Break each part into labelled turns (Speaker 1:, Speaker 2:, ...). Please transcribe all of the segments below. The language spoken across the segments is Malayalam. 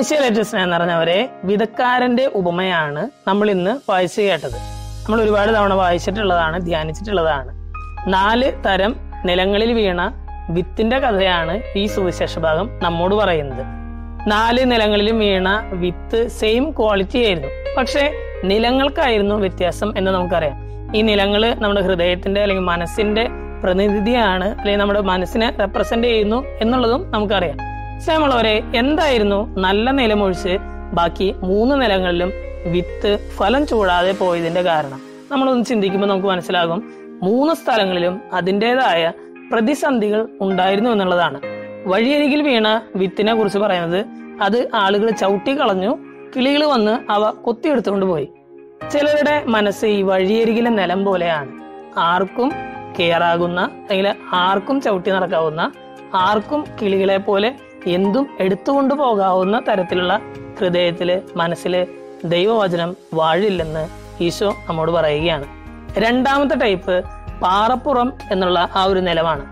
Speaker 1: മിശേലേറ്റ സ്നേഹം നിറഞ്ഞവരെ വിധക്കാരന്റെ ഉപമയാണ് നമ്മൾ ഇന്ന് വായിച്ചു കേട്ടത്. നമ്മൾ ഒരുപാട് തവണ വായിച്ചിട്ടുള്ളതാണ് ധ്യാനിച്ചിട്ടുള്ളതാണ്. നാല് തരം നിലങ്ങളിൽ വീണ വിത്തിന്റെ കഥയാണ് ഈ സുവിശേഷ ഭാഗം നമ്മോട് പറയുന്നത്. നാല് നിലങ്ങളിലും വീണ വിത്ത് സെയിം ക്വാളിറ്റി ആയിരുന്നു. പക്ഷെ നിലങ്ങൾക്കായിരുന്നു വ്യത്യാസം എന്ന് നമുക്കറിയാം. ഈ നിലങ്ങൾ നമ്മുടെ ഹൃദയത്തിന്റെ അല്ലെങ്കിൽ മനസ്സിന്റെ പ്രതിനിധിയാണ് അല്ലെങ്കിൽ നമ്മുടെ മനസ്സിനെ റെപ്രസെന്റ് ചെയ്യുന്നു എന്നുള്ളതും നമുക്കറിയാം. ശ്യാമുള്ളവരെ എന്തായിരുന്നു നല്ല നിലമൊഴിച്ച് ബാക്കി മൂന്ന് നിലങ്ങളിലും വിത്ത് ഫലം ചൂടാതെ പോയതിന്റെ കാരണം? നമ്മളൊന്ന് ചിന്തിക്കുമ്പോൾ നമുക്ക് മനസ്സിലാകും. മൂന്ന് സ്ഥലങ്ങളിലും അതിന്റെതായ പ്രതിസന്ധികൾ ഉണ്ടായിരുന്നു എന്നുള്ളതാണ്. വഴിയരികിൽ വീണ വിത്തിനെ കുറിച്ച് പറയുന്നത് അത് ആളുകൾ ചവിട്ടി കളഞ്ഞു കിളികൾ വന്ന് അവ കൊത്തിയെടുത്തുകൊണ്ട് പോയി. ചിലരുടെ മനസ്സ് ഈ വഴിയരികിലെ നിലം പോലെയാണ്. ആർക്കും കെയറാകുന്ന അല്ലെങ്കിൽ ആർക്കും ചവിട്ടി നടക്കാവുന്ന ആർക്കും കിളികളെ പോലെ എന്തും എടുത്തുകൊണ്ടു പോകാവുന്ന തരത്തിലുള്ള ഹൃദയത്തിൽ മനസ്സിൽ ദൈവവചനം വാഴില്ലെന്ന് ഈശോ നമ്മോട് പറയുകയാണ്. രണ്ടാമത്തെ ടൈപ്പ് പാറപ്പുറം എന്നുള്ള ആ ഒരു നിലവാണ്.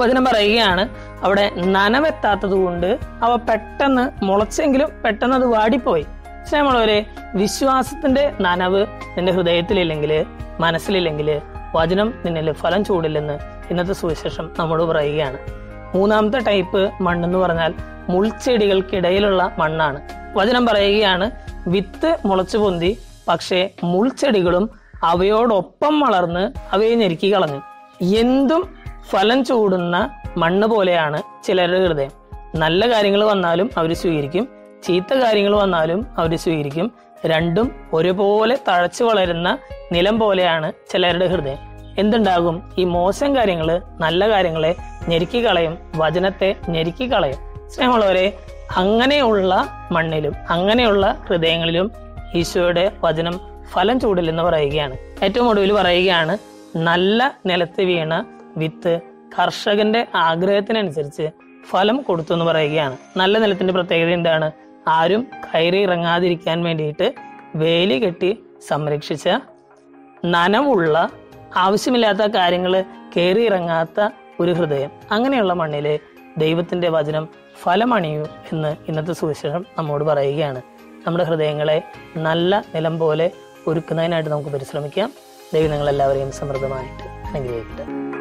Speaker 1: വചനം പറയുകയാണ് അവിടെ നനവെത്താത്തത് കൊണ്ട് അവ പെട്ടെന്ന് മുളച്ചെങ്കിലും പെട്ടെന്ന് അത് വാടിപ്പോയി. സ്നേഹമുള്ളവരെ വിശ്വാസത്തിന്റെ നനവ് നിന്റെ ഹൃദയത്തിലില്ലെങ്കിൽ മനസ്സിലില്ലെങ്കിൽ വചനം നിന്നിൽ ഫലം ചൂടില്ലെന്ന് ഇന്നത്തെ സുവിശേഷം നമ്മോട് പറയുകയാണ്. മൂന്നാമത്തെ ടൈപ്പ് മണ്ണെന്ന് പറഞ്ഞാൽ മുൾച്ചെടികൾക്കിടയിലുള്ള മണ്ണാണ്. വചനം പറയുകയാണ് വിത്ത് മുളച്ചു പൊന്തി പക്ഷേ മുൾച്ചെടികളും അവയോടൊപ്പം വളർന്ന് അവയെ ഞെരുക്കി കളഞ്ഞു. എന്തും ഫലം ചൂടുന്ന മണ്ണ് പോലെയാണ് ചിലരുടെ ഹൃദയം. നല്ല കാര്യങ്ങൾ വന്നാലും അവർ സ്വീകരിക്കും ചീത്ത കാര്യങ്ങൾ വന്നാലും അവർ സ്വീകരിക്കും. രണ്ടും ഒരുപോലെ തഴച്ചു വളരുന്ന നിലം പോലെയാണ് ചിലരുടെ ഹൃദയം. എന്തുണ്ടാകും? ഈ മോശം കാര്യങ്ങൾ നല്ല കാര്യങ്ങളെ ഞെരുക്കി കളയും വചനത്തെ ഞെരുക്കി കളയും. സ്നേഹമുള്ളവരെ അങ്ങനെയുള്ള മണ്ണിലും അങ്ങനെയുള്ള ഹൃദയങ്ങളിലും ഈശോയുടെ വചനം ഫലം ചൂടില്ലെന്ന് പറയുകയാണ്. ഏറ്റവും ഒടുവിൽ പറയുകയാണ് നല്ല നിലത്ത് വീണ വിത്ത് കർഷകന്റെ ആഗ്രഹത്തിനനുസരിച്ച് ഫലം കൊടുത്തു എന്ന് പറയുകയാണ്. നല്ല നിലത്തിന്റെ പ്രത്യേകത എന്താണ്? ആരും കയറി ഇറങ്ങാതിരിക്കാൻ വേണ്ടിയിട്ട് വേലി കെട്ടി സംരക്ഷിച്ച നനവുള്ള ആവശ്യമില്ലാത്ത കാര്യങ്ങൾ കയറി ഇറങ്ങാത്ത ഒരു ഹൃദയം. അങ്ങനെയുള്ള മണ്ണിൽ ദൈവത്തിന്റെ വചനം ഫലമണിയൂ എന്ന് ഇന്നത്തെ സുവിശേഷം നമ്മോട് പറയുകയാണ്. നമ്മുടെ ഹൃദയങ്ങളെ നല്ല നിലം പോലെ ഒരുക്കുന്നതിനായിട്ട് നമുക്ക് പരിശ്രമിക്കാം. ദൈവം നിങ്ങളെല്ലാവരെയും സമൃദ്ധമായിട്ട് അനുഗ്രഹിക്കട്ടെ.